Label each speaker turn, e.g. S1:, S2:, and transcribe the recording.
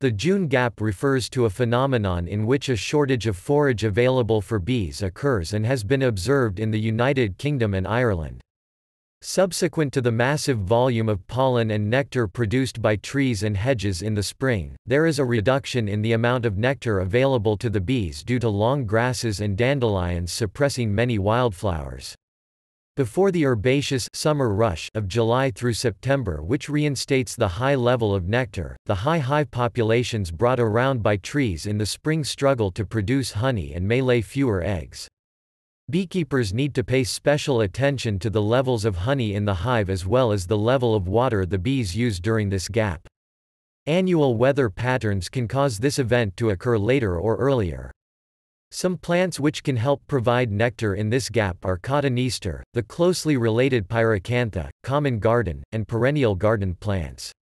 S1: The June gap refers to a phenomenon in which a shortage of forage available for bees occurs and has been observed in the United Kingdom and Ireland. Subsequent to the massive volume of pollen and nectar produced by trees and hedges in the spring, there is a reduction in the amount of nectar available to the bees due to long grasses and dandelions suppressing many wildflowers. Before the herbaceous summer rush of July through September which reinstates the high level of nectar, the high hive populations brought around by trees in the spring struggle to produce honey and may lay fewer eggs. Beekeepers need to pay special attention to the levels of honey in the hive as well as the level of water the bees use during this gap. Annual weather patterns can cause this event to occur later or earlier. Some plants which can help provide nectar in this gap are cotoneaster, the closely related pyracantha, common garden, and perennial garden plants.